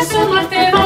asómate,